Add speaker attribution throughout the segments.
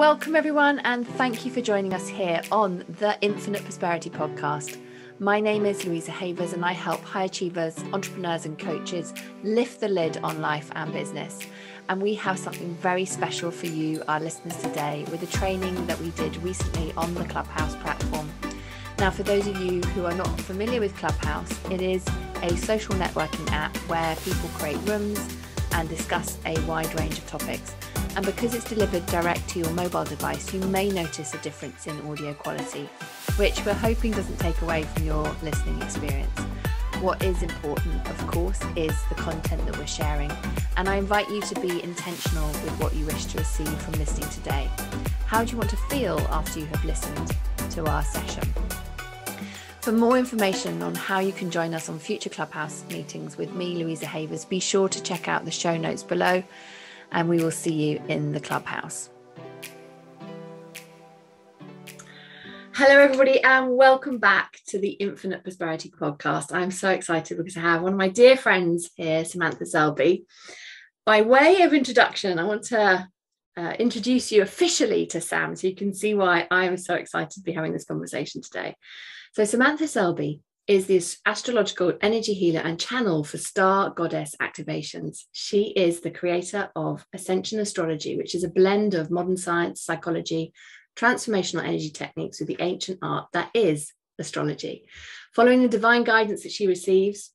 Speaker 1: Welcome, everyone, and thank you for joining us here on the Infinite Prosperity Podcast. My name is Louisa Havers, and I help high achievers, entrepreneurs, and coaches lift the lid on life and business. And we have something very special for you, our listeners, today with a training that we did recently on the Clubhouse platform. Now, for those of you who are not familiar with Clubhouse, it is a social networking app where people create rooms and discuss a wide range of topics. And because it's delivered direct to your mobile device, you may notice a difference in audio quality, which we're hoping doesn't take away from your listening experience. What is important, of course, is the content that we're sharing. And I invite you to be intentional with what you wish to receive from listening today. How do you want to feel after you have listened to our session? For more information on how you can join us on future Clubhouse meetings with me, Louisa Havers, be sure to check out the show notes below and we will see you in the clubhouse. Hello, everybody, and welcome back to the Infinite Prosperity Podcast. I'm so excited because I have one of my dear friends here, Samantha Selby. By way of introduction, I want to uh, introduce you officially to Sam so you can see why I'm so excited to be having this conversation today. So, Samantha Selby is this astrological energy healer and channel for star goddess activations. She is the creator of Ascension Astrology, which is a blend of modern science, psychology, transformational energy techniques with the ancient art that is astrology. Following the divine guidance that she receives,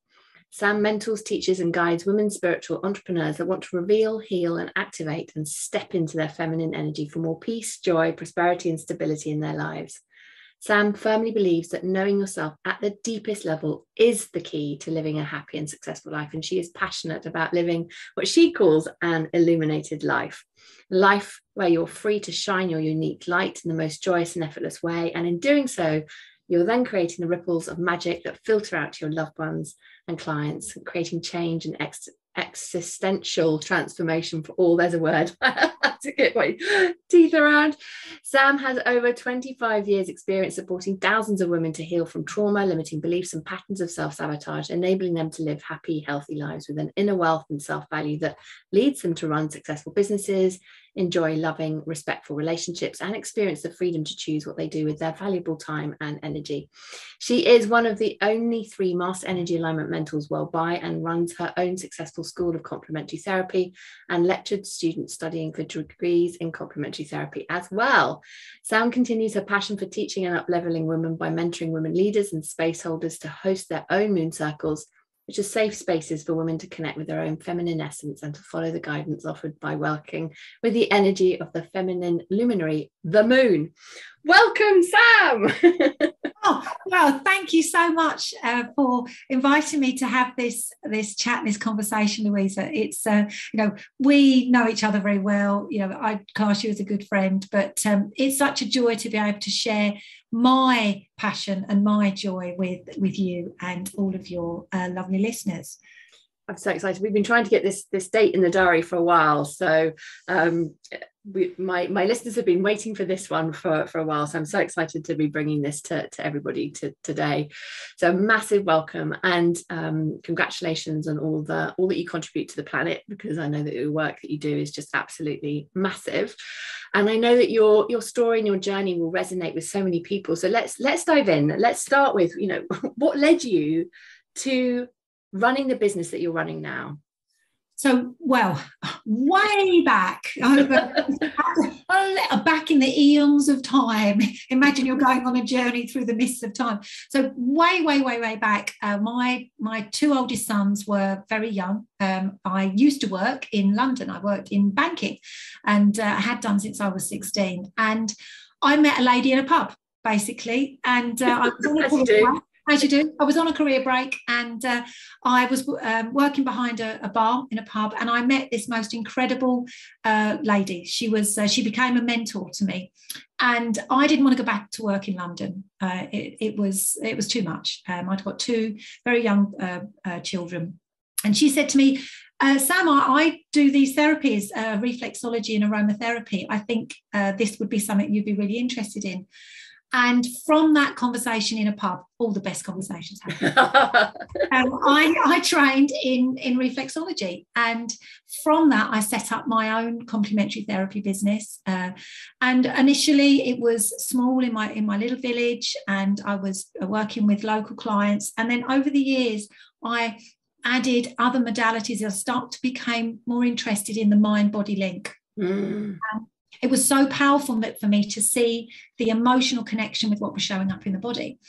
Speaker 1: Sam mentors, teaches, and guides women spiritual entrepreneurs that want to reveal, heal, and activate and step into their feminine energy for more peace, joy, prosperity, and stability in their lives. Sam firmly believes that knowing yourself at the deepest level is the key to living a happy and successful life. And she is passionate about living what she calls an illuminated life. Life where you're free to shine your unique light in the most joyous and effortless way. And in doing so, you're then creating the ripples of magic that filter out to your loved ones and clients, creating change and existential transformation for all. There's a word to get my teeth around. Sam has over 25 years' experience supporting thousands of women to heal from trauma, limiting beliefs, and patterns of self sabotage, enabling them to live happy, healthy lives with an inner wealth and self value that leads them to run successful businesses, enjoy loving, respectful relationships, and experience the freedom to choose what they do with their valuable time and energy. She is one of the only three Master Energy Alignment mentors worldwide and runs her own successful school of complementary therapy and lectured students studying for degrees in complementary therapy as well. Sam continues her passion for teaching and upleveling women by mentoring women leaders and space holders to host their own moon circles which are safe spaces for women to connect with their own feminine essence and to follow the guidance offered by working with the energy of the feminine luminary, the moon. Welcome, Sam.
Speaker 2: oh, well, thank you so much uh, for inviting me to have this this chat, this conversation, Louisa. It's uh, you know we know each other very well. You know, I class you as a good friend, but um, it's such a joy to be able to share my passion and my joy with with you and all of your uh, lovely listeners.
Speaker 1: I'm so excited. We've been trying to get this this date in the diary for a while, so um, we, my my listeners have been waiting for this one for for a while. So I'm so excited to be bringing this to to everybody to, today. So massive welcome and um, congratulations on all the all that you contribute to the planet because I know that the work that you do is just absolutely massive, and I know that your your story and your journey will resonate with so many people. So let's let's dive in. Let's start with you know what led you to running the business that you're running now?
Speaker 2: So, well, way back, back in the eons of time. Imagine you're going on a journey through the mists of time. So, way, way, way, way back, uh, my my two oldest sons were very young. Um, I used to work in London. I worked in banking, and uh, had done since I was 16. And I met a lady in a pub, basically, and uh, I was on a as you do. I was on a career break and uh, I was um, working behind a, a, bar in a pub, and I met this most incredible uh, lady. She was uh, she became a mentor to me, and I didn't want to go back to work in London. Uh, it, it, was it was too much. Um, I'd got two very young uh, uh, children, and she said to me. Sam, I, I, do these therapies, reflexology and aromatherapy. I think this would be something you'd be really interested in. And from that conversation in a pub, all the best conversations happen. um, I, I trained in, in reflexology. And from that, I set up my own complementary therapy business. Uh, and initially, it was small in my, in my little village, and I was working with local clients. And then over the years, I added other modalities. I started to become more interested in the mind body link. Mm. It was so powerful for me to see the emotional connection with what was showing up in the body.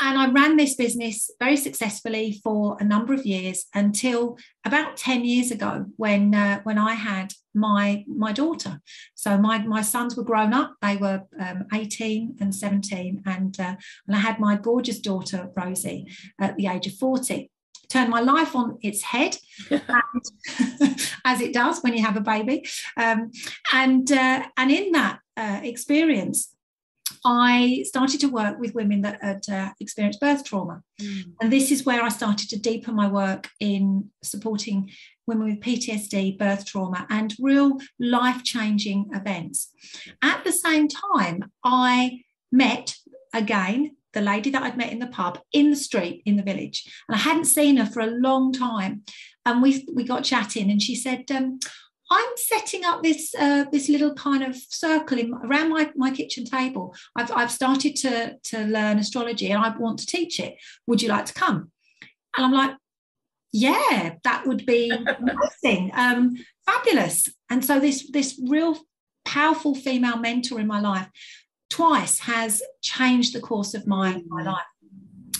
Speaker 2: And I ran this business very successfully for a number of years until about 10 years ago when, uh, when I had my, my daughter. So my, my sons were grown up, they were um, 18 and 17, and, uh, and I had my gorgeous daughter, Rosie, at the age of 40 turned my life on its head, and, as it does when you have a baby. Um, and uh, and in that uh, experience, I started to work with women that had uh, experienced birth trauma, mm. and this is where I started to deepen my work in supporting women with PTSD, birth trauma, and real life changing events. At the same time, I met again the lady that I'd met in the pub in the street in the village. And I hadn't seen her for a long time. And we, we got chatting, and she said, um, I'm setting up this uh, this little kind of circle in, around my, my kitchen table. I've, I've started to, to learn astrology and I want to teach it. Would you like to come? And I'm like, yeah, that would be amazing, um, fabulous. And so this this real powerful female mentor in my life twice has changed the course of my, my mm. life.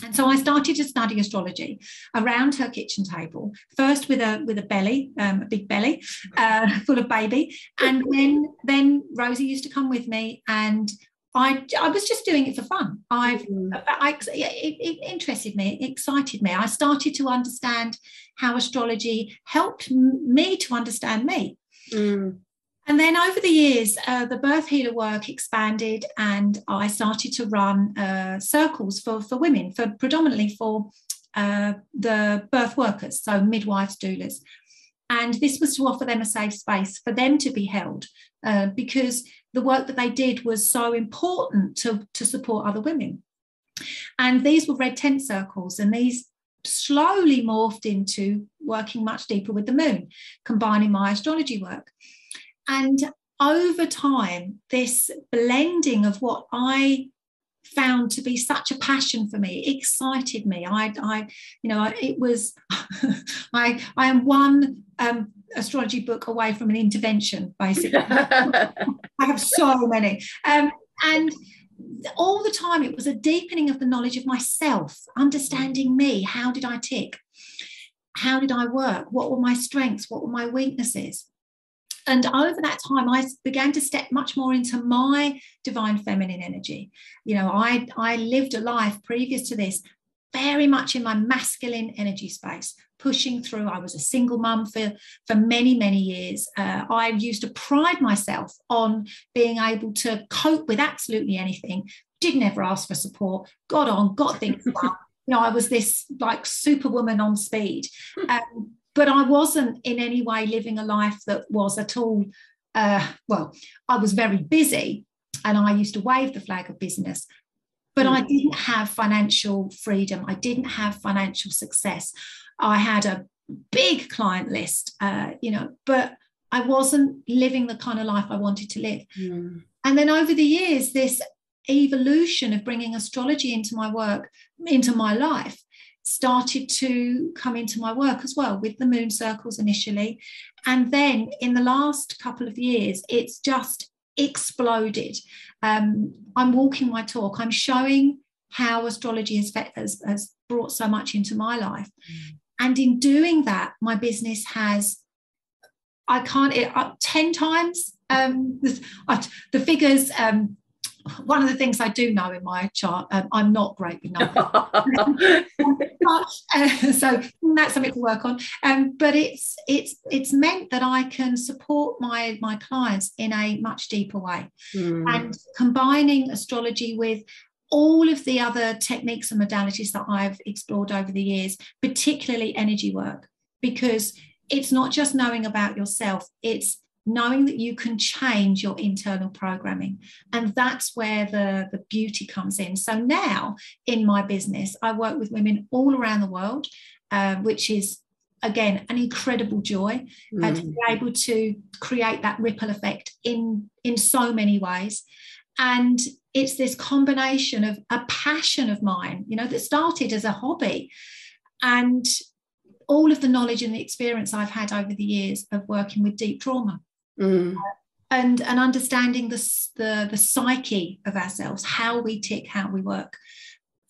Speaker 2: And so I started to study astrology around her kitchen table, first with a with a belly, um, a big belly, uh, full of baby, and then then Rosie used to come with me, and I I was just doing it for fun. I've. I, it, it interested me, it excited me. I started to understand how astrology helped me to understand me. Mm. And then over the years, uh, the birth healer work expanded, and I started to run uh, circles for, for women, for predominantly for uh, the birth workers, so midwives, doulas. And this was to offer them a safe space for them to be held, uh, because the work that they did was so important to, to support other women. And these were red tent circles, and these slowly morphed into working much deeper with the moon, combining my astrology work. And over time, this blending of what I found to be such a passion for me excited me. I i you know it was i i am one um, astrology book away from an intervention basically. I have so many. Um, and all the time it was a deepening of the knowledge of myself understanding me. How did i tick? How did i work? What were my strengths? What were my weaknesses and over that time, I began to step much more into my divine feminine energy. You know, I, I lived a life previous to this very much in my masculine energy space, pushing through. I was a single mum for, for many, many years. Uh, I used to pride myself on being able to cope with absolutely anything, didn't ever ask for support, got on, got things done. you know, I was this like superwoman on speed. Um, but I wasn't in any way living a life that was at all, uh, well, I was very busy and I used to wave the flag of business, but mm. I didn't have financial freedom. I didn't have financial success. I had a big client list, uh, you know, but I wasn't living the kind of life I wanted to live. Mm. And then over the years, this evolution of bringing astrology into my work, into my life, started to come into my work as well with the moon circles initially. And then in the last couple of years, it's just exploded. Um, I'm walking my talk, I'm showing how astrology has, has, has brought so much into my life. Mm. And in doing that, my business has, I can't, it, uh, 10 times um, the, uh, the figures um, one of the things I do know in my chart, um, I'm not great with numbers. uh, so that's something to work on. Um, but it's it's it's meant that I can support my my clients in a much deeper way, mm. and combining astrology with all of the other techniques and modalities that I've explored over the years, particularly energy work, because it's not just knowing about yourself; it's knowing that you can change your internal programming. And that's where the, the beauty comes in. So now in my business, I work with women all around the world, uh, which is again an incredible joy mm. and to be mm. able to create that ripple effect in in so many ways and it's this combination of a passion of mine you know that started as a hobby and all of the knowledge and the experience i've had over the years of working with deep trauma mm. and and understanding the, the the psyche of ourselves how we tick how we work.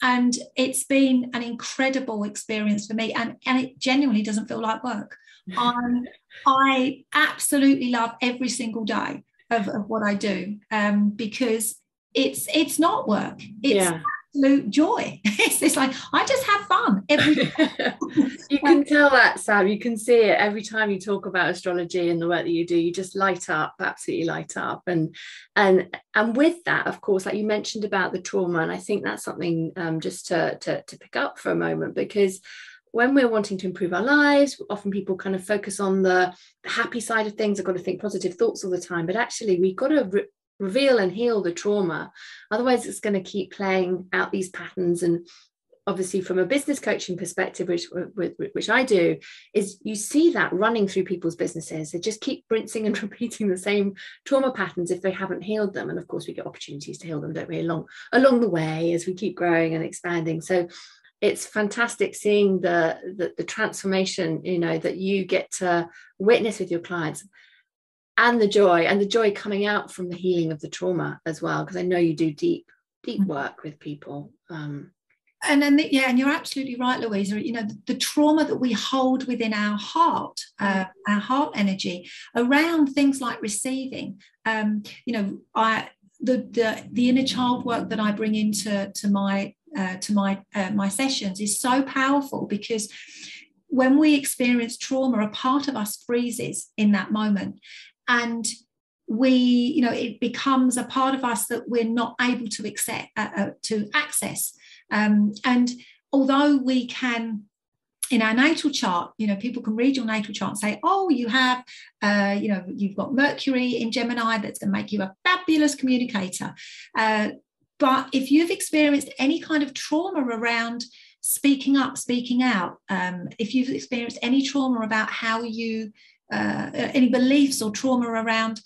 Speaker 2: And it's been an incredible experience for me and, and it genuinely doesn't feel like work. I, I absolutely love every single day of, of what I do um, because it's it's not work. It's yeah absolute joy. It's, it's like I just have fun every
Speaker 1: you can tell that, Sam. You can see it every time you talk about astrology and the work that you do. You just light up, absolutely light up. And and and with that, of course, like you mentioned about the trauma, and I think that's something um, just to, to to pick up for a moment because when we're wanting to improve our lives, often people kind of focus on the, the happy side of things. I've got to think positive thoughts all the time, but actually, we've got to re- reveal and heal the trauma. Otherwise, it's going to keep playing out these patterns. And obviously, from a business coaching perspective, which which I do, is you see that running through people's businesses. They just keep rinsing and repeating the same trauma patterns if they haven't healed them. And of course, we get opportunities to heal them, don't we, along along the way as we keep growing and expanding. So it's fantastic seeing the, the, the transformation you know that you get to witness with your clients and the joy and the joy coming out from the healing of the trauma as well because i know you do deep deep mm-hmm. work with people um,
Speaker 2: and then the, yeah and you're absolutely right louisa you know the, the trauma that we hold within our heart uh, our heart energy around things like receiving um, you know i the, the the inner child work that i bring into to my uh, to my uh, my sessions is so powerful because when we experience trauma a part of us freezes in that moment and we you know it becomes a part of us that we're not able to accept uh, uh, to access. Um, and although we can in our natal chart you know people can read your natal chart and say oh you have uh, you know you've got mercury in gemini that's going to make you a fabulous communicator. Uh, but if you've experienced any kind of trauma around speaking up speaking out um, if you've experienced any trauma about how you uh, any beliefs or trauma around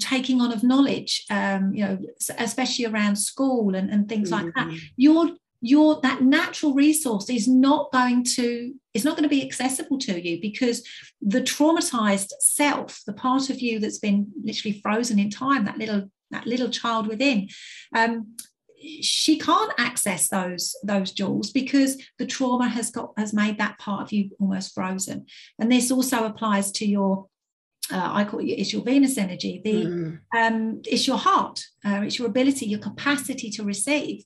Speaker 2: taking on of knowledge, um, you know, especially around school and, and things mm-hmm. like that, mm-hmm. your your that natural resource is not going to it's not going to be accessible to you because the traumatized self the part of you that's been literally frozen in time that little that little child within um, she can't access those those jewels because the trauma has got has made that part of you almost frozen and this also applies to your uh, I call it it's your Venus energy. The mm. um, it's your heart. Uh, it's your ability, your capacity to receive.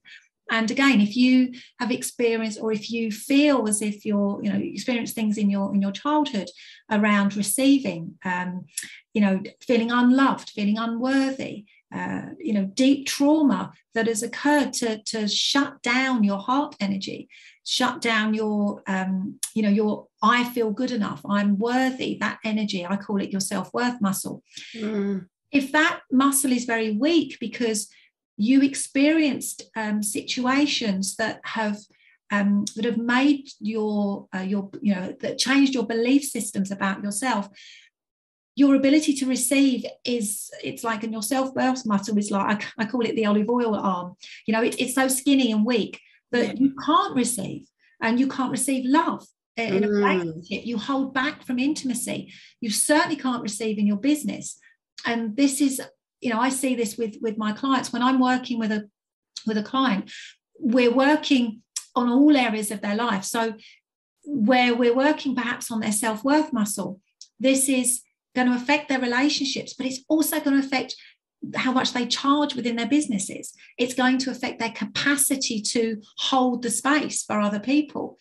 Speaker 2: And again, if you have experienced, or if you feel as if you're, you know, experience things in your in your childhood around receiving, um, you know, feeling unloved, feeling unworthy, uh, you know, deep trauma that has occurred to, to shut down your heart energy, shut down your, um, you know, your I feel good enough, I'm worthy, that energy, I call it your self worth muscle. Mm. If that muscle is very weak because you experienced um, situations that have um, that have made your uh, your you know that changed your belief systems about yourself your ability to receive is it's like in your self-worth muscle is like I, I, call it the Olive Oyl arm. You know it, it's so skinny and weak that you can't receive and you can't receive love. In a mm. relationship you hold back from intimacy. You certainly can't receive in your business. And this is you know i see this with with my clients. When i'm working with a with a client we're working on all areas of their life. So where we're working perhaps on their self-worth muscle this is going to affect their relationships, but it's also going to affect how much they charge within their businesses. It's going to affect their capacity to hold the space for other people.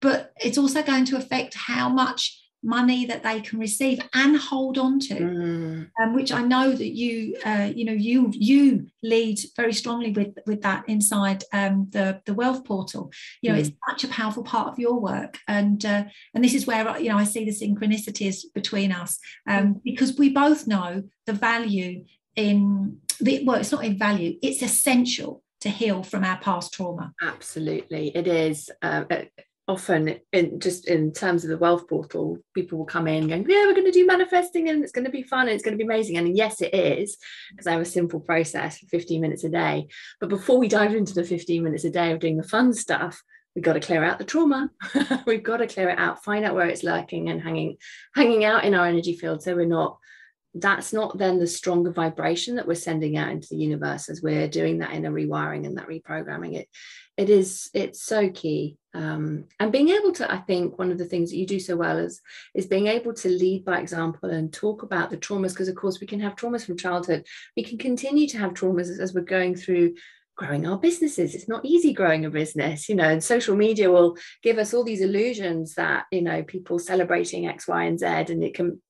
Speaker 2: But it's also going to affect how much money that they can receive and hold on to
Speaker 1: Mm.
Speaker 2: um, which I know that you, uh, you know, you you lead very strongly with with that inside um, the the wealth portal. You know,
Speaker 1: Mm.
Speaker 2: it's such a powerful part of your work, and uh, and this is where you know I see the synchronicities between us um, because we both know the value in the well, it's not in value; it's essential to heal from our past trauma.
Speaker 1: Absolutely, it is. Uh, often, in just in terms of the wealth portal, people will come in going, "Yeah, we're going to do manifesting, and it's going to be fun, and it's going to be amazing." And yes, it is, because I have a simple process for 15 minutes a day. But before we dive into the 15 minutes a day of doing the fun stuff, we've got to clear out the trauma. we've got to clear it out, find out where it's lurking and hanging, hanging out in our energy field, so we're not that's not then the stronger vibration that we're sending out into the universe as we're doing that inner rewiring and that reprogramming. It it is it's so key. Um, and being able to i think one of the things that you do so well is is being able to lead by example and talk about the traumas because of course we can have traumas from childhood. We can continue to have traumas as, as we're going through growing our businesses. It's not easy growing a business you know and social media will give us all these illusions that you know people celebrating x y and z and it can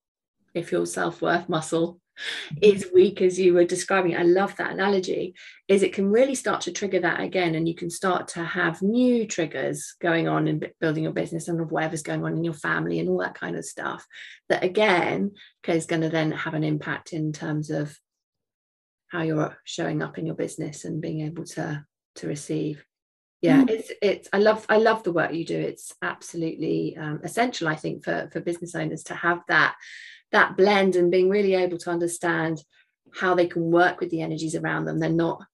Speaker 1: if your self-worth muscle mm-hmm. is weak as you were describing i love that analogy is it can really start to trigger that again and you can start to have new triggers going on in building your business and whatever's going on in your family and all that kind of stuff that again is going to then have an impact in terms of how you're showing up in your business and being able to to receive yeah mm. it's it's i love i love the work you do. It's absolutely um, essential i think for for business owners to have that that blend and being really able to understand how they can work with the energies around them. They're not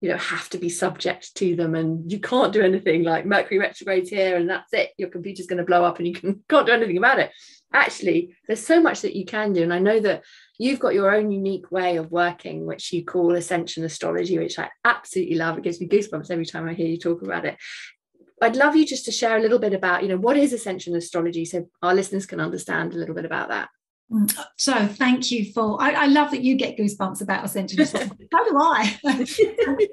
Speaker 1: you know have to be subject to them and you can't do anything like mercury retrogrades here and that's it. Your computer's going to blow up and you can, can't do anything about it actually there's so much that you can do and i know that you've got your own unique way of working which you call ascension astrology which i absolutely love it gives me goosebumps every time i hear you talk about it I'd love you just to share a little bit about, you know, what is ascension astrology so our listeners can understand a little bit about that.
Speaker 2: So thank you for I, I love that you get goosebumps about ascension astrology. so do I.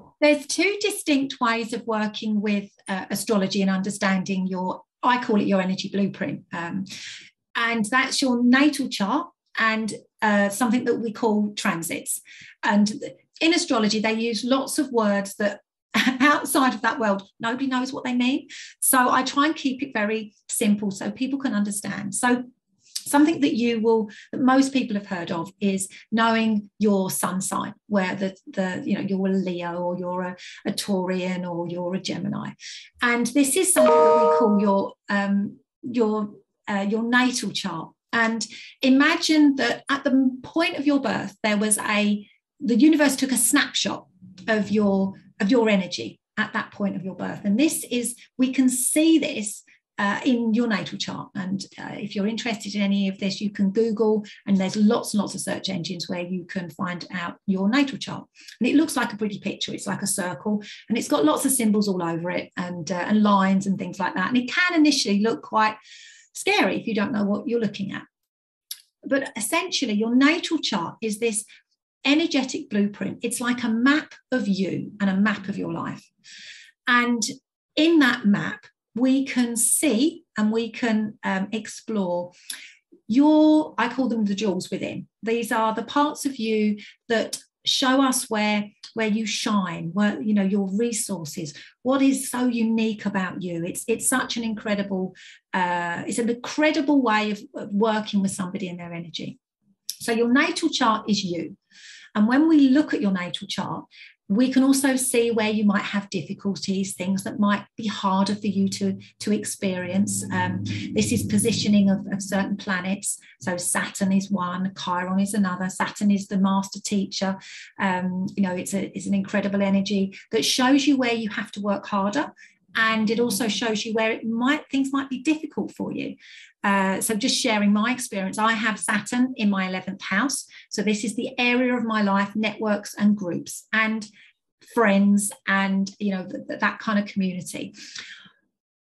Speaker 2: There's two distinct ways of working with uh, astrology and understanding your, I call it your energy blueprint. Um, and that's your natal chart and uh, something that we call transits. And in astrology, they use lots of words that outside of that world, nobody knows what they mean. So I try and keep it very simple so people can understand. So something that you will that most people have heard of is knowing your sun sign where the the you know you're a leo or you're a, a taurean or you're a gemini and this is something that we call your um your uh, your natal chart and imagine that at the point of your birth there was a the universe took a snapshot of your of your energy at that point of your birth. And this is, we can see this uh, in your natal chart. And uh, if you're interested in any of this, you can Google, and there's lots and lots of search engines where you can find out your natal chart. And it looks like a pretty picture. It's like a circle, and it's got lots of symbols all over it, and uh, and lines and things like that. And it can initially look quite scary if you don't know what you're looking at. But essentially, your natal chart is this energetic blueprint. It's like a map of you and a map of your life. And in that map, we can see and we can um, explore. Your, I call them the jewels within. These are the parts of you that show us where where you shine where you know your resources. What is so unique about you? It's it's such an incredible uh, it's an incredible way of, of working with somebody in their energy. So your natal chart is you. And when we look at your natal chart, we can also see where you might have difficulties, things that might be harder for you to, to experience. Um, this is positioning of, of, certain planets. So Saturn is one, Chiron is another. Saturn is the master teacher. Um, you know, it's, a, it's an incredible energy that shows you where you have to work harder and it also shows you where it might things might be difficult for you. Uh, so just sharing my experience i have saturn in my 11th house. So this is the area of my life networks and groups and friends and you know th- that kind of community.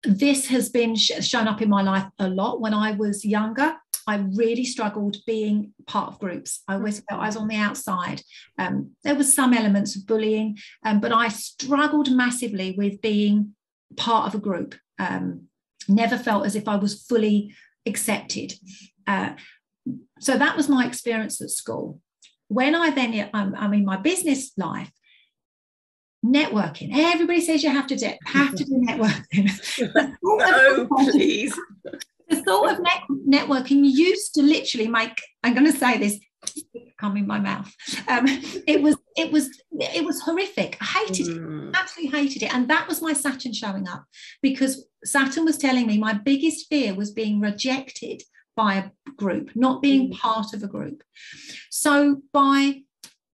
Speaker 2: This has been sh- shown up in my life a lot. When i was younger I really struggled being part of groups. I always felt I was on the outside. Um, there was some elements of bullying, um, but I struggled massively with being part of a group. Um, never felt as if I was fully accepted. Uh, so that was my experience at school. When I then, I'm, I'm in my business life, networking. Everybody says you have to do have to do networking.
Speaker 1: no, please.
Speaker 2: The thought of net, networking used to literally make. I'm going to say this. Come in my mouth. Um, it was it was it was horrific. I hated mm. it, absolutely hated it, and that was my Saturn showing up because Saturn was telling me my biggest fear was being rejected by a group, not being mm. part of a group. So by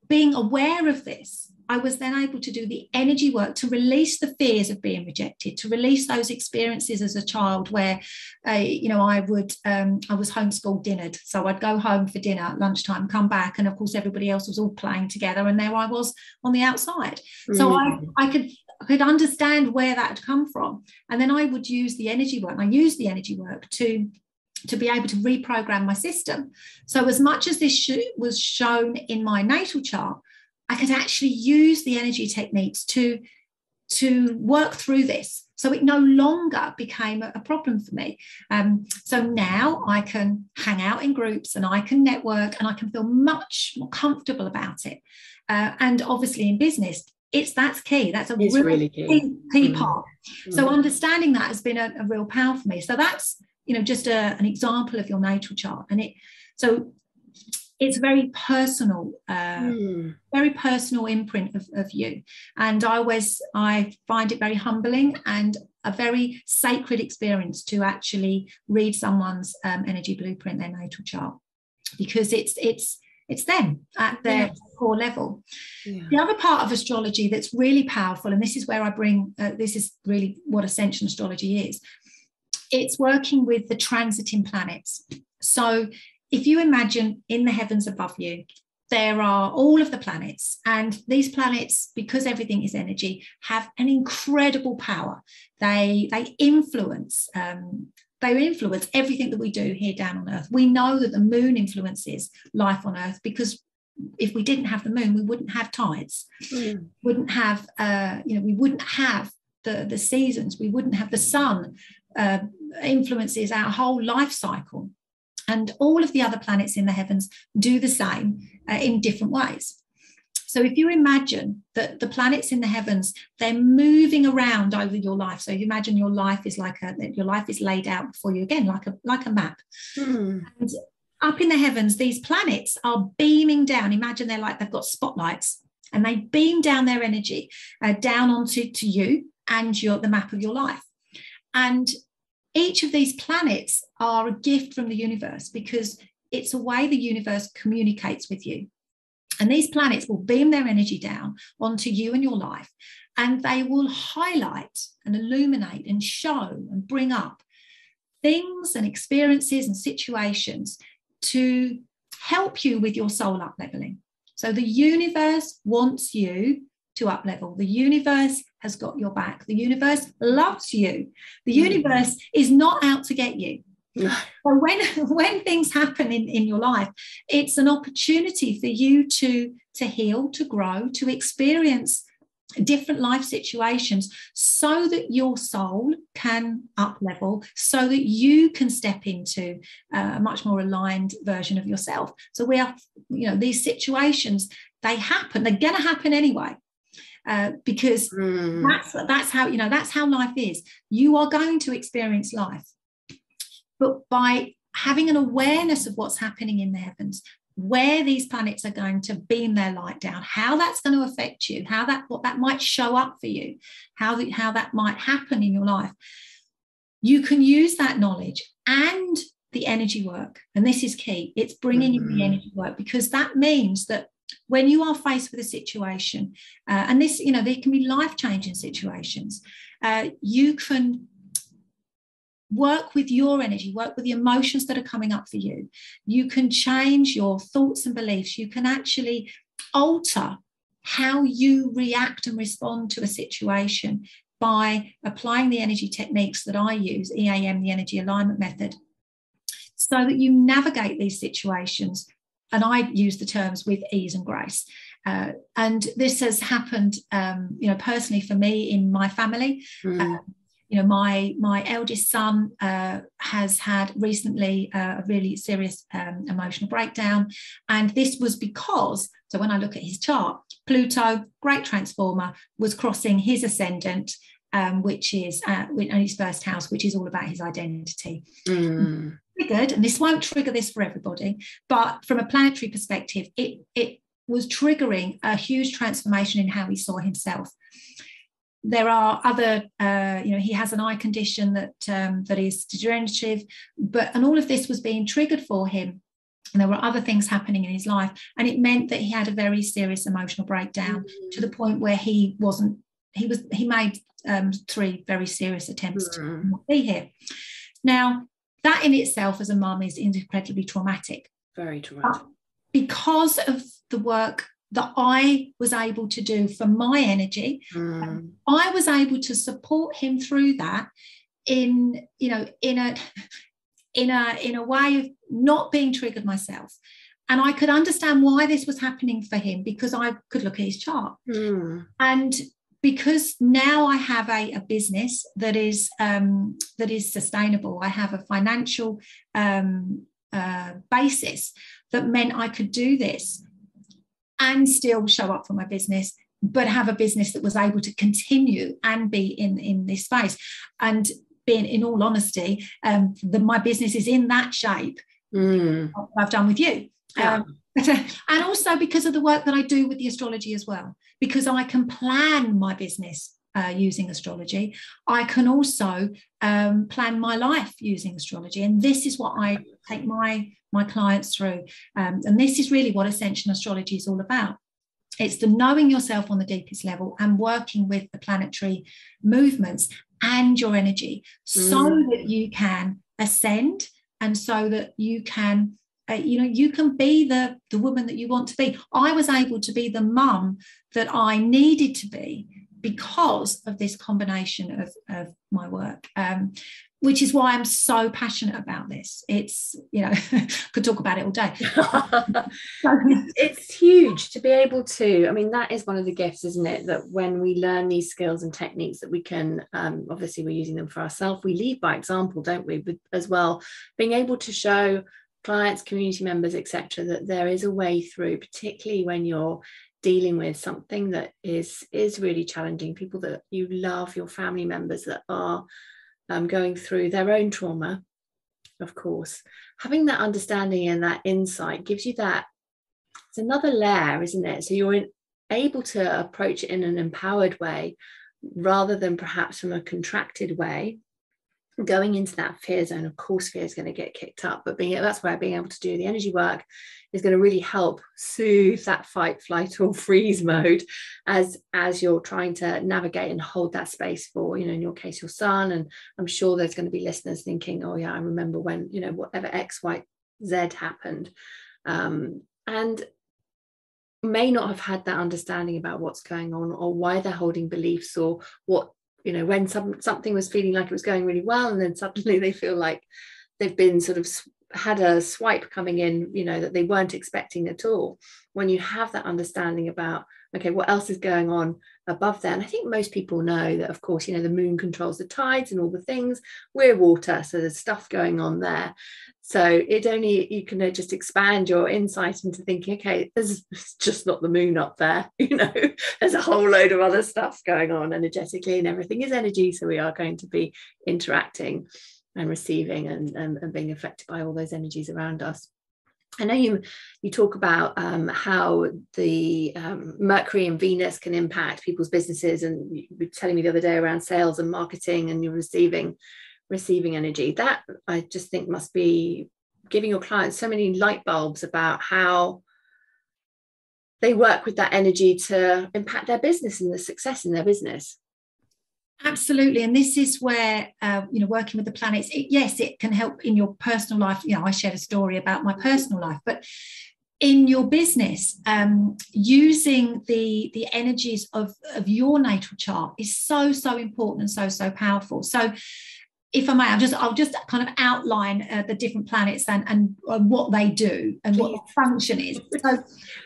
Speaker 2: being aware of this, I was then able to do the energy work to release the fears of being rejected, to release those experiences as a child where, uh, you know, I would, um, I was homeschooled dinnered. So I'd go home for dinner at lunchtime, come back, and of course everybody else was all playing together, and there I was on the outside. Mm. So I, I could, I could understand where that had come from, and then I would use the energy work. I used the energy work to to be able to reprogram my system. So, as much as this sh- was shown in my natal chart, I could actually use the energy techniques to, to work through this. So it no longer became a problem for me. Um, so now I can hang out in groups and I can network and I can feel much more comfortable about it. Uh, and obviously in business, it's that's key. That's a
Speaker 1: it's really, really key, key,
Speaker 2: key mm. part. Mm. So understanding that has been a, a, real power for me. So that's you know just a, an example of your natal chart, and it so it's very personal, uh, mm. very personal imprint of, of you. And I always I find it very humbling and a very sacred experience to actually read someone's um, energy blueprint, their natal chart, because it's it's it's them at their yeah. core level. Yeah. The other part of astrology that's really powerful, and this is where I bring uh, this is really what ascension astrology is. It's working with the transiting planets. So if you imagine in the heavens above you, there are all of the planets, and these planets, because everything is energy, have an incredible power. They they influence. Um, they influence everything that we do here down on Earth. We know that the moon influences life on Earth because if we didn't have the moon, we wouldn't have tides, mm. wouldn't have, uh, you know, we wouldn't have the, the seasons, we wouldn't have the sun uh, influences our whole life cycle. And all of the other planets in the heavens do the same uh, in different ways. So if you imagine that the planets in the heavens, they're moving around over your life. So you imagine your life is like a your life is laid out before you again, like a like a map. Mm. And up in the heavens, these planets are beaming down. Imagine they're like they've got spotlights and they beam down their energy uh, down onto to you and your the map of your life. And each of these planets are a gift from the universe because it's a way the universe communicates with you. And these planets will beam their energy down onto you and your life, and they will highlight and illuminate and show and bring up things and experiences and situations to help you with your soul up leveling. So the universe wants you to up level. The universe has got your back. The universe loves you. The mm. universe is not out to get you. So when when things happen in, in your life, it's an opportunity for you to, to heal, to grow, to experience different life situations so that your soul can up level so that you can step into a much more aligned version of yourself so we are you know these situations they happen they're going to happen anyway uh, because mm. that's that's how you know that's how life is. You are going to experience life, but by having an awareness of what's happening in the heavens, where these planets are going to beam their light down, how that's going to affect you, how that what that might show up for you, how that how that might happen in your life. You can use that knowledge and the energy work, and this is key. It's bringing mm-hmm. in the mm-hmm. energy work because that means that when you are faced with a situation, uh, and this, you know, there can be life changing situations, uh, you can work with your energy, work with the emotions that are coming up for you. You can change your thoughts and beliefs. You can actually alter how you react and respond to a situation by applying the energy techniques that I use, EAM, the energy alignment method, so that you navigate these situations and I use the terms with ease and grace. Uh, and this has happened, um, you know, personally for me in my family. Mm. Uh, you know, my my eldest son uh, has had recently uh, a really serious um, emotional breakdown, and this was because. So when I look at his chart, Pluto, great transformer, was crossing his ascendant, um, which is uh, in his first house, which is all about his identity.
Speaker 1: Mm.
Speaker 2: Triggered, and this won't trigger this for everybody, but from a planetary perspective, it it was triggering a huge transformation in how he saw himself there are other, uh, you know, he has an eye condition that um, that is degenerative, but and all of this was being triggered for him. And there were other things happening in his life, and it meant that he had a very serious emotional breakdown mm-hmm. to the point where he wasn't. He was. He made um, three very serious attempts mm-hmm. to be here. Now, that in itself, as a mum, is incredibly traumatic.
Speaker 1: Very traumatic. But
Speaker 2: because of the work that I was able to do for my energy. Mm. I was able to support him through that in, you know, in a in a in a way of not being triggered myself. And I could understand why this was happening for him because I could look at his chart.
Speaker 1: Mm.
Speaker 2: And because now I have a, a business that is um, that is sustainable. I have a financial um, uh, basis that meant I could do this and still show up for my business but have a business that was able to continue and be in in this space and being in all honesty um the, my business is in that shape
Speaker 1: mm.
Speaker 2: i've done with you
Speaker 1: yeah. um,
Speaker 2: and also because of the work that i do with the astrology as well because i can plan my business uh, using astrology i can also um, plan my life using astrology and this is what i take my my clients through. Um, and this is really what Ascension Astrology is all about. It's the knowing yourself on the deepest level and working with the planetary movements and your energy so mm. that you can ascend and so that you can uh, you know you can be the the woman that you want to be i was able to be the mum that i needed to be because of this combination of, of my work um, which is why I'm so passionate about this. It's, you know, could talk about it all day.
Speaker 1: it's huge to be able to, I mean, that is one of the gifts, isn't it? That when we learn these skills and techniques that we can, um, obviously we're using them for ourselves, we lead by example, don't we? But as well, being able to show clients, community members, etc., that there is a way through, particularly when you're dealing with something that is is really challenging people that you love your family members that are um, going through their own trauma, of course, having that understanding and that insight gives you that. It's another layer, isn't it? So you're in, able to approach it in an empowered way rather than perhaps from a contracted way going into that fear zone of course fear is going to get kicked up but being that's where being able to do the energy work is going to really help soothe that fight flight or freeze mode as as you're trying to navigate and hold that space for you know in your case your son. And i'm sure there's going to be listeners thinking oh yeah i remember when you know whatever x y z happened. Um, and may not have had that understanding about what's going on or why they're holding beliefs or what you know when some something was feeling like it was going really well and then suddenly they feel like they've been sort of had a swipe coming in you know that they weren't expecting at all. When you have that understanding about okay what else is going on above there? And i think most people know that of course you know the moon controls the tides and all the things. We're water so there's stuff going on there. So it only you can uh, just expand your insight into thinking okay there's just not the moon up there you know? There's a whole load of other stuff going on energetically and everything is energy so we are going to be interacting and receiving and, and, and being affected by all those energies around us. I know you you talk about um, how the um, Mercury and Venus can impact people's businesses, and you were telling me the other day around sales and marketing, and you're receiving receiving energy. That I just think must be giving your clients so many light bulbs about how they work with that energy to impact their business and the success in their business.
Speaker 2: Absolutely, and this is where uh, you know working with the planets. It, yes, it can help in your personal life. You know, I shared a story about my personal life, but in your business, um, using the the energies of of your natal chart is so so important and so so powerful. So if I may, I'll just I'll just kind of outline uh, the different planets and and uh, what they do and what the function is. So,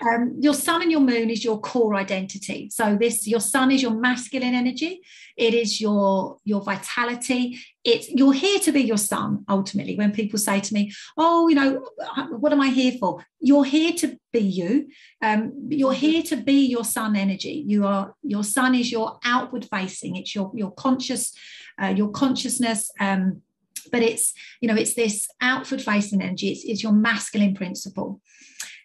Speaker 2: um, your sun and your moon is your core identity. So this your sun is your masculine energy. It is your your vitality. It's you're here to be your sun. Ultimately, when people say to me, "Oh, you know, what am I here for?" You're here to be you. Um, you're mm-hmm. here to be your sun energy. You are your sun is your outward facing. It's your your conscious uh, your consciousness. Um, but it's you know it's this outward facing energy. It's, it's your masculine principle.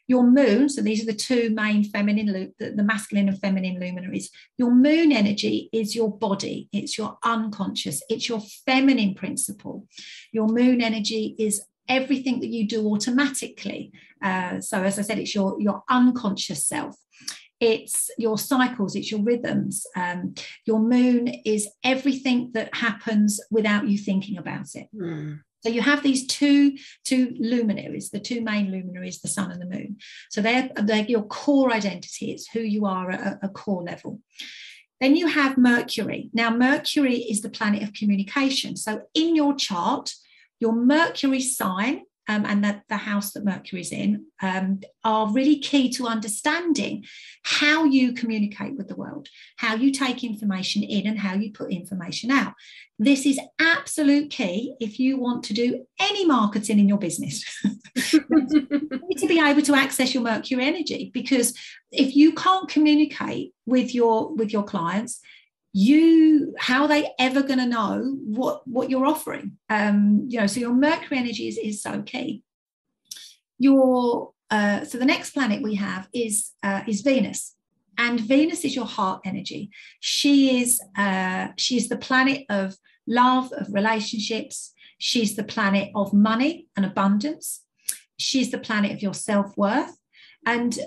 Speaker 2: Your moon, so these are the two main feminine, the, the masculine and feminine luminaries. Your moon energy is your body, it's your unconscious, it's your feminine principle. Your moon energy is everything that you do automatically. Uh, so, as I said, it's your, your unconscious self it's your cycles, it's your rhythms. Um, your moon is everything that happens without you thinking about it. Mm. So you have these two, two luminaries, the two main luminaries, the sun and the moon. So they're, they're your core identity, it's who you are at a core level. Then you have Mercury. Now, Mercury is the planet of communication. So in your chart, your Mercury sign um, and that the house that Mercury is in um, are really key to understanding how you communicate with the world, how you take information in, and how you put information out. This is absolute key if you want to do any marketing in your business. you need to be able to access your Mercury energy because if you can't communicate with your with your clients, you how are they ever going to know what what you're offering? Um you know so your mercury energy is, is so key. Your uh, so the next planet we have is uh, is venus and venus is your heart energy. She is uh, she is the planet of love of relationships. She's the planet of money and abundance. She's the planet of your self-worth. And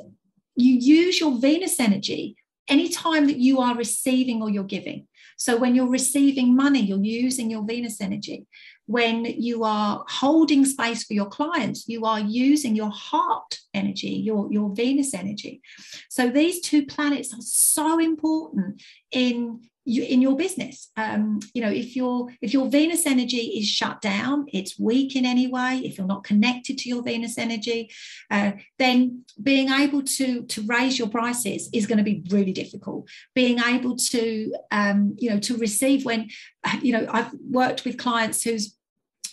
Speaker 2: you use your venus energy anytime that you are receiving or you're giving. So when you're receiving money, you're using your Venus energy. When you are holding space for your clients, you are using your heart energy, your, your Venus energy. So these two planets are so important in you, in your business. Um, you know if your if your venus energy is shut down it's weak in any way if you're not connected to your venus energy uh, then being able to to raise your prices is going to be really difficult. Being able to um, you know to receive when you know i've worked with clients who's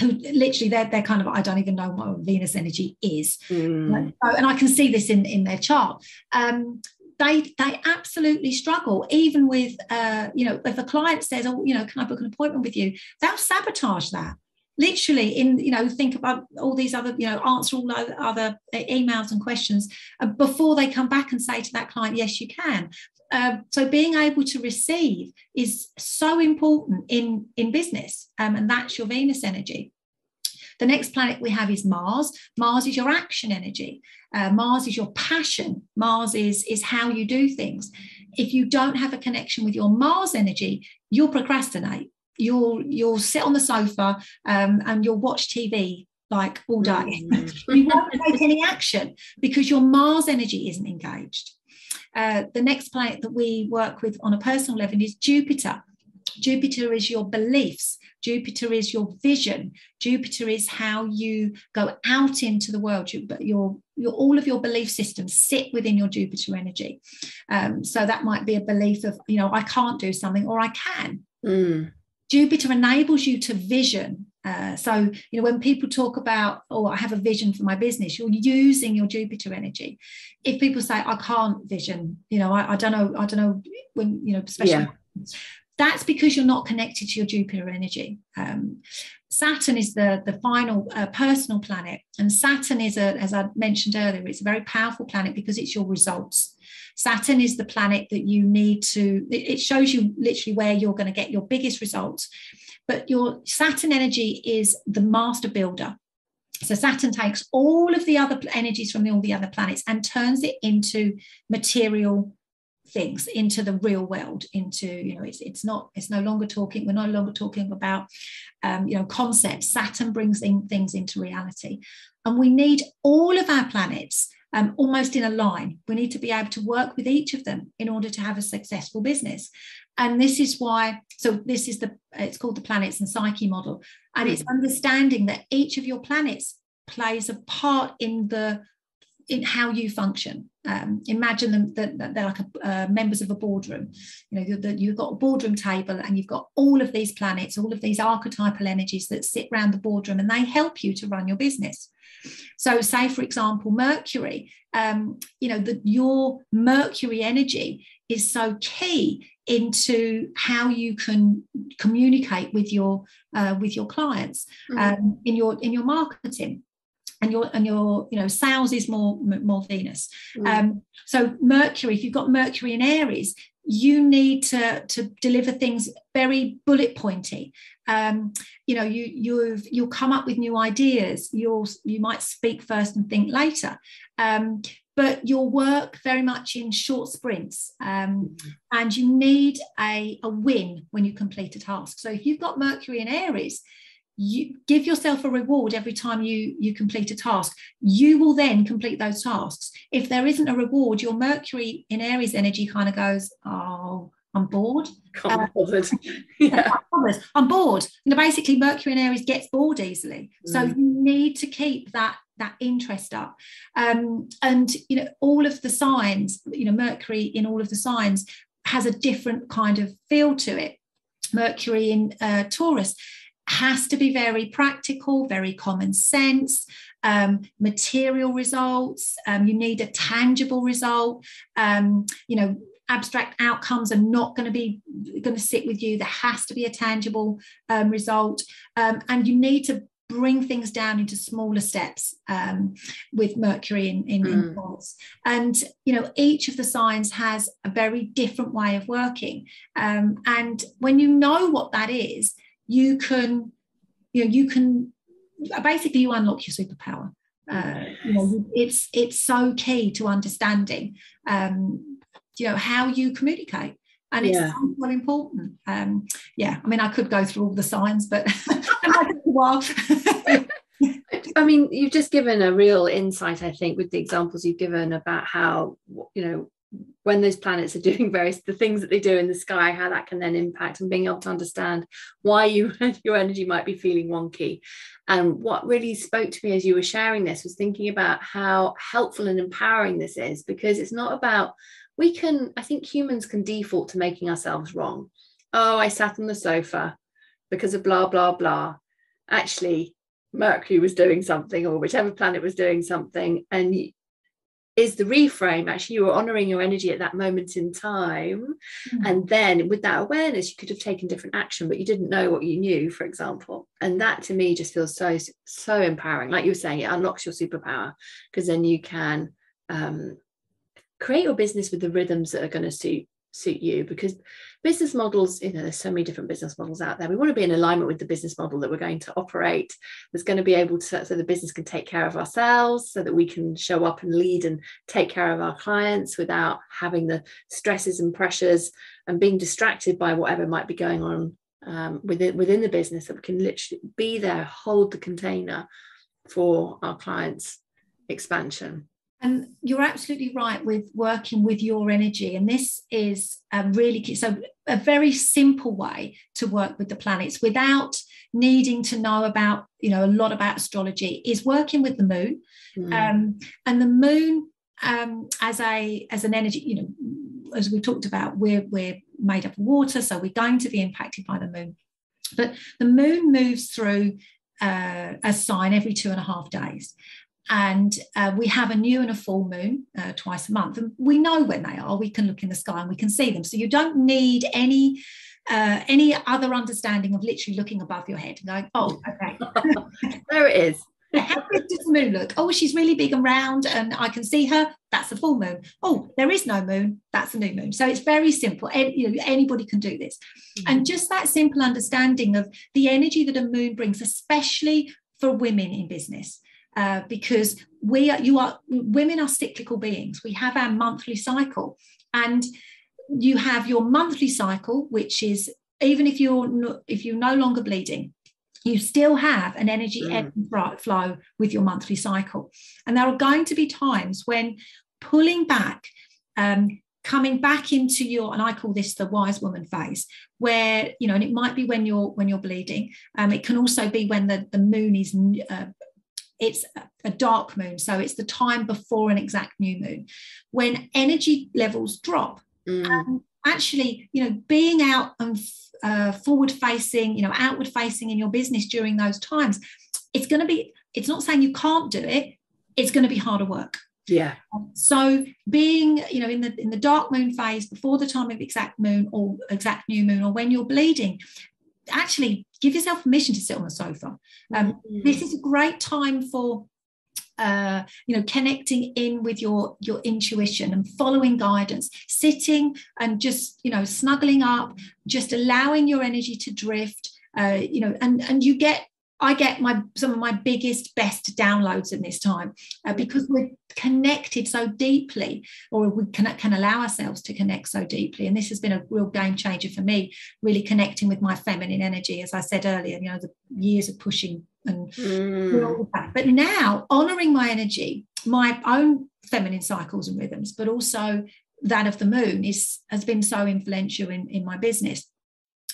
Speaker 2: who literally they're, they're kind of i don't even know what venus energy is. Mm. and i can see this in in their chart. Um, they they absolutely struggle even with uh, you know if a client says oh you know can i book an appointment with you? They'll sabotage that. Literally in you know think about all these other you know answer all other emails and questions uh, before they come back and say to that client yes you can. Uh, so being able to receive is so important in in business um, and that's your venus energy the next planet we have is Mars. Mars is your action energy. Uh, Mars is your passion. Mars is, is how you do things. If you don't have a connection with your Mars energy, you'll procrastinate. You'll you'll sit on the sofa um, and you'll watch TV like all day. Mm. you won't take any action because your Mars energy isn't engaged. Uh, the next planet that we work with on a personal level is Jupiter. Jupiter is your beliefs. Jupiter is your vision. Jupiter is how you go out into the world. But your, your all of your belief systems sit within your Jupiter energy. Um, so that might be a belief of, you know, I can't do something or I can. Mm. Jupiter enables you to vision. Uh, so, you know, when people talk about, oh, I have a vision for my business, you're using your Jupiter energy. If people say, I can't vision, you know, I, I don't know, I don't know when, you know, especially yeah that's because you're not connected to your Jupiter energy. Um, Saturn is the, the final uh, personal planet. And Saturn is, a, as I mentioned earlier, it's a very powerful planet because it's your results. Saturn is the planet that you need to, it shows you literally where you're going to get your biggest results. But your Saturn energy is the master builder. So Saturn takes all of the other energies from all the other planets and turns it into material things into the real world into you know it's it's not it's no longer talking we're no longer talking about um, you know concepts saturn brings in things into reality and we need all of our planets um, almost in a line. We need to be able to work with each of them in order to have a successful business. And this is why, so this is the, it's called the planets and psyche model. And it's understanding that each of your planets plays a part in the in how you function. Um, imagine them that they're like a, uh, members of a boardroom. You know, the, you've got a boardroom table and you've got all of these planets, all of these archetypal energies that sit around the boardroom, and they help you to run your business. So, say for example, Mercury. Um, you know that your Mercury energy is so key into how you can communicate with your uh, with your clients mm-hmm. um, in your in your marketing and your and your you know sales is more more venus. Mm. um, so mercury if you've got mercury in aries you need to to deliver things very bullet pointy. Um, you know you you've you'll come up with new ideas. You'll you might speak first and think later. Um, but you'll work very much in short sprints. Um, mm. and you need a, a win when you complete a task. So if you've got mercury in aries you give yourself a reward every time you you complete a task. You will then complete those tasks. If there isn't a reward your mercury in aries energy kind of goes oh i'm bored.
Speaker 1: Uh, yeah.
Speaker 2: i'm bored. You know basically mercury in aries gets bored easily. Mm. so you need to keep that that interest up. Um, and you know all of the signs you know mercury in all of the signs has a different kind of feel to it. Mercury in uh, taurus has to be very practical, very common sense, um, material results. Um, you need a tangible result. Um, you know, abstract outcomes are not going to be going to sit with you. There has to be a tangible um, result, um, and you need to bring things down into smaller steps um, with Mercury in, in, mm. in And, you know, each of the signs has a very different way of working. Um, and when you know what that is, you can you know you can basically you unlock your superpower. Uh, you know it's it's so key to understanding um, you know how you communicate. And it's yeah. so important. Um, yeah i mean i could go through all the signs but
Speaker 1: I mean, you've just given a real insight, I think, with the examples you've given about how, you know, when those planets are doing various the things that they do in the sky how that can then impact and being able to understand why you your energy might be feeling wonky. And what really spoke to me as you were sharing this was thinking about how helpful and empowering this is because it's not about we can i think humans can default to making ourselves wrong. Oh i sat on the sofa because of blah blah blah. Actually mercury was doing something or whichever planet was doing something and is the reframe. Actually you were honoring your energy at that moment in time. Mm-hmm. and then with that awareness you could have taken different action but you didn't know what you knew for example. And that to me just feels so so empowering. Like you were saying it unlocks your superpower because then you can um, create your business with the rhythms that are going to suit suit you. Because business models you know there's so many different business models out there. We want to be in alignment with the business model that we're going to operate that's going to be able to so the business can take care of ourselves so that we can show up and lead and take care of our clients without having the stresses and pressures and being distracted by whatever might be going on um, within within the business that we can literally be there hold the container for our clients expansion
Speaker 2: and you're absolutely right with working with your energy. And this is a really so a very simple way to work with the planets without needing to know about, you know, a lot about astrology is working with the moon. Mm. Um, and the moon um, as a as an energy, you know, as we talked about, we're we're made up of water, so we're going to be impacted by the moon. But the moon moves through uh, a sign every two and a half days and uh, we have a new and a full moon uh, twice a month. And we know when they are. We can look in the sky and we can see them. So you don't need any uh, any other understanding of literally looking above your head. And going oh okay.
Speaker 1: There it is.
Speaker 2: How big does the moon look? Oh she's really big and round and i can see her. That's a full moon. Oh there is no moon. That's a new moon. So it's very simple. And you know anybody can do this. Mm-hmm. and just that simple understanding of the energy that a moon brings especially for women in business uh, because we are, you are women are cyclical beings. We have our monthly cycle, and you have your monthly cycle, which is even if you're no, if you're no longer bleeding, you still have an energy mm. flow with your monthly cycle. And there are going to be times when pulling back, um, coming back into your, and I call this the wise woman phase, where, you know, and it might be when you're when you're bleeding. Um, it can also be when the, the moon is uh, it's a dark moon so it's the time before an exact new moon. When energy levels drop mm. actually you know being out and uh, forward facing you know outward facing in your business during those times it's going to be it's not saying you can't do it it's going to be harder work.
Speaker 1: Yeah.
Speaker 2: So being you know in the in the dark moon phase before the time of exact moon or exact new moon or when you're bleeding actually give yourself permission to sit on the sofa. Um, mm-hmm. This is a great time for uh, you know connecting in with your your intuition and following guidance sitting and just you know snuggling up just allowing your energy to drift uh, you know and and you get I get my some of my biggest, best downloads in this time uh, because we're connected so deeply, or we can, can allow ourselves to connect so deeply. And this has been a real game changer for me, really connecting with my feminine energy. As I said earlier, you know, the years of pushing and mm. all of that. But now honoring my energy, my own feminine cycles and rhythms, but also that of the moon is has been so influential in, in my business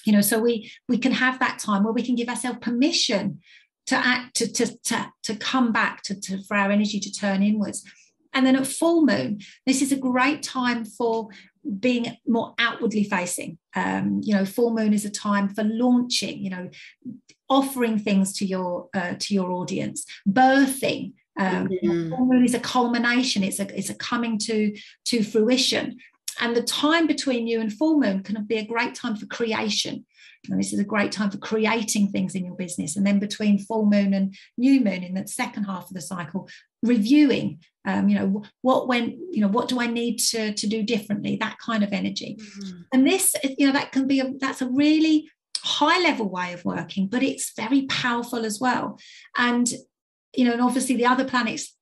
Speaker 2: you know so we we can have that time where we can give ourselves permission to act to to to, to come back to, to for our energy to turn inwards. And then at full moon this is a great time for being more outwardly facing. Um, you know full moon is a time for launching you know offering things to your uh, to your audience birthing. Um, mm-hmm. full moon is a culmination. It's a it's a coming to to fruition and the time between you and full moon can be a great time for creation. And this is a great time for creating things in your business. And then between full moon and new moon in that second half of the cycle, reviewing, um, you know, what went, you know, what do I need to, to do differently? That kind of energy. Mm-hmm. And this, you know, that can be a, that's a really high level way of working, but it's very powerful as well. And, you know, and obviously the other planets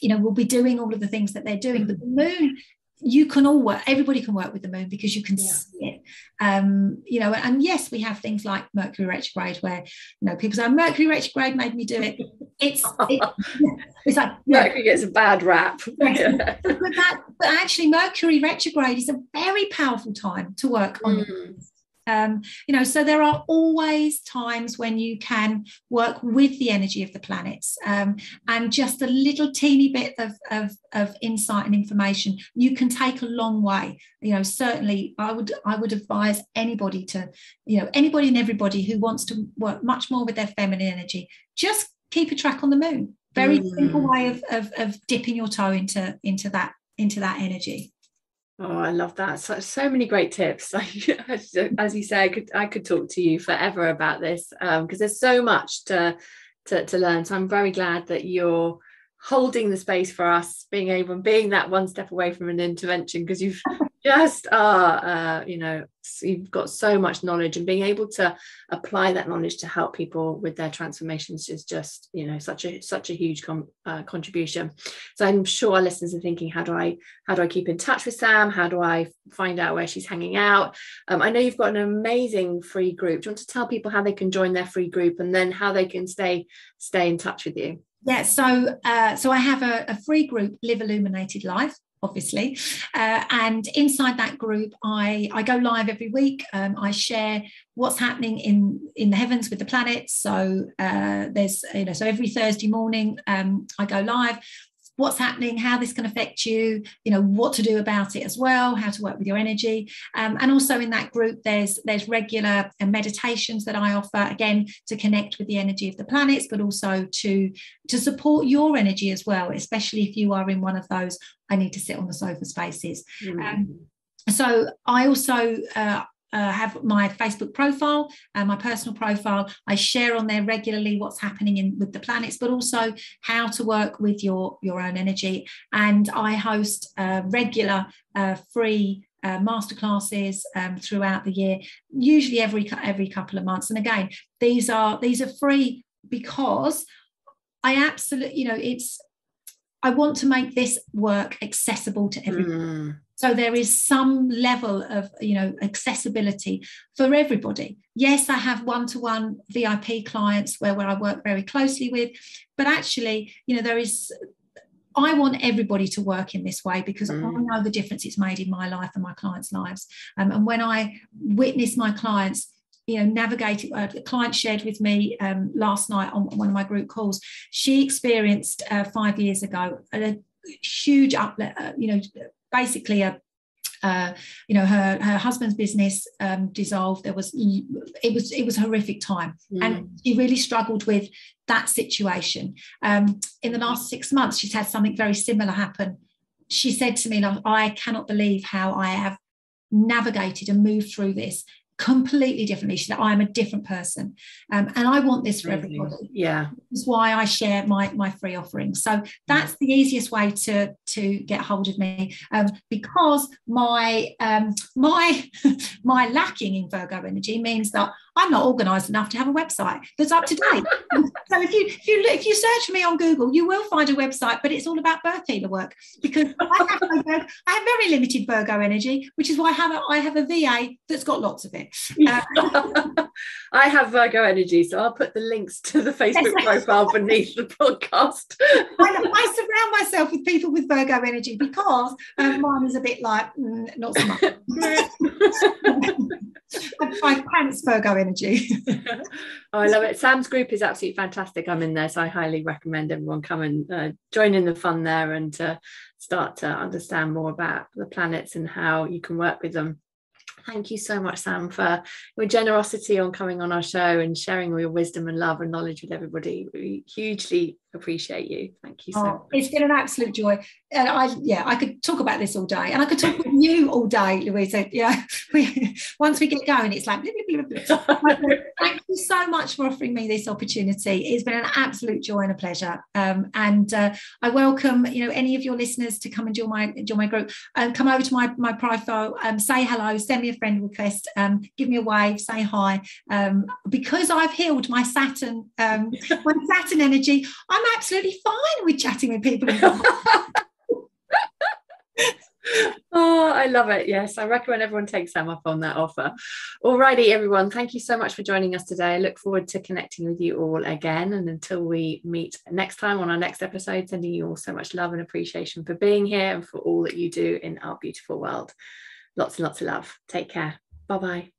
Speaker 2: you know will be doing all of the things that they're doing but the moon you can all work everybody can work with the moon because you can yeah. see it um you know and yes we have things like mercury retrograde where you know people say mercury retrograde made me do it it's it, it's like
Speaker 1: mercury gets a bad rap
Speaker 2: but, that, but actually mercury retrograde is a very powerful time to work on mm. Um, you know, so there are always times when you can work with the energy of the planets, um, and just a little teeny bit of, of, of insight and information you can take a long way. You know, certainly, I would I would advise anybody to, you know, anybody and everybody who wants to work much more with their feminine energy, just keep a track on the moon. Very mm. simple way of, of, of dipping your toe into into that into that energy.
Speaker 1: Oh, I love that. So, so many great tips. As you say, I could I could talk to you forever about this because um, there's so much to, to to learn. So I'm very glad that you're holding the space for us, being able and being that one step away from an intervention because you've just are, uh, you know, you've got so much knowledge and being able to apply that knowledge to help people with their transformations is just, you know, such a such a huge com- uh, contribution. So I'm sure our listeners are thinking, how do I how do I keep in touch with Sam? How do I find out where she's hanging out? Um, I know you've got an amazing free group. Do you want to tell people how they can join their free group and then how they can stay stay in touch with you?
Speaker 2: Yeah, so uh, so I have a, a, free group, Live Illuminated Life, obviously, uh, and inside that group, I I go live every week. Um, I share what's happening in in the heavens with the planets. So uh, there's you know so every Thursday morning um, I go live what's happening, how this can affect you, you know, what to do about it as well, how to work with your energy. Um, and also in that group, there's there's regular uh, meditations that I offer again to connect with the energy of the planets, but also to to support your energy as well, especially if you are in one of those. I need to sit on the sofa spaces. Mm-hmm. Um, so I also uh, uh, have my Facebook profile and my personal profile. I share on there regularly what's happening in with the planets, but also how to work with your your own energy. And I host uh, regular uh, free uh, masterclasses um, throughout the year, usually every every couple of months. And again, these are these are free because I absolutely, you know, it's I want to make this work accessible to everybody. Mm. So there is some level of you know accessibility for everybody. Yes, I have one-to-one VIP clients where, where I work very closely with, but actually, you know, there is I want everybody to work in this way because mm. I know the difference it's made in my life and my clients' lives. Um, and when I witness my clients, you know, navigating, uh, a client shared with me um, last night on one of my group calls, she experienced uh, five years ago a huge uplift, uh, you know, basically a uh, you know her her husband's business um, dissolved. There was it was it was a horrific time. Mm. and she really struggled with that situation. Um, in the last six months she's had something very similar happen. She said to me i cannot believe how i have navigated and moved through this completely differently. She said, I'm a different person. Um, and I want this for everybody.
Speaker 1: Yeah.
Speaker 2: That's why I share my, my free offering. So that's the easiest way to, to get hold of me. Um, because my um, my my lacking in Virgo energy means that I'm not organized enough to have a website that's up to date. so if you if you if you search for me on Google, you will find a website, but it's all about birth healer work because I have, I have very limited Virgo energy, which is why I have a, I have a VA that's got lots of it.
Speaker 1: Uh, I have Virgo energy, so I'll put the links to the Facebook profile beneath the podcast.
Speaker 2: I, I, surround myself with people with Virgo energy because um, mine is a bit like mm, not so much. I pants Virgo energy.
Speaker 1: oh, I love it. Sam's group is absolutely fantastic. I'm in there, so I highly recommend everyone come and uh, join in the fun there and start to understand more about the planets and how you can work with them. Thank you so much, Sam, for your generosity on coming on our show and sharing all your wisdom and love and knowledge with everybody. We hugely appreciate you. Thank you so oh, much.
Speaker 2: It's been an absolute joy. And I, yeah, I could talk about this all day and I could talk with you all day, Louisa. Yeah, we, once we get going, it's like, blah, blah, blah, thank you so much for offering me this opportunity. It's been an absolute joy and a pleasure. Um, and uh, I welcome, you know, any of your listeners to come and join my join my group. Um, come over to my, my profile, um, say hello, send me a friend request, um, give me a wave, say hi. Um, because I've healed my Saturn, um, my Saturn energy, I'm I'm absolutely fine with chatting with people.
Speaker 1: oh, I love it. Yes, I recommend everyone takes Sam up on that offer. Alrighty, everyone. Thank you so much for joining us today. I look forward to connecting with you all again. And until we meet next time on our next episode, sending you all so much love and appreciation for being here and for all that you do in our beautiful world. Lots and lots of love. Take care. Bye bye.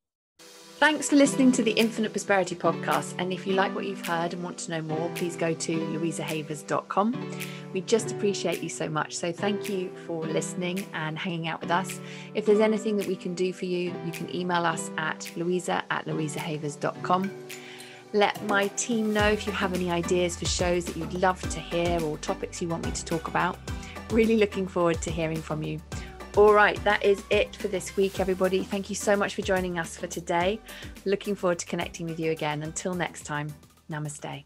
Speaker 1: Thanks for listening to the Infinite Prosperity podcast. And if you like what you've heard and want to know more, please go to louisahavers.com. We just appreciate you so much. So thank you for listening and hanging out with us. If there's anything that we can do for you, you can email us at louisa at louisahavers.com. Let my team know if you have any ideas for shows that you'd love to hear or topics you want me to talk about. Really looking forward to hearing from you. All right, that is it for this week, everybody. Thank you so much for joining us for today. Looking forward to connecting with you again. Until next time, namaste.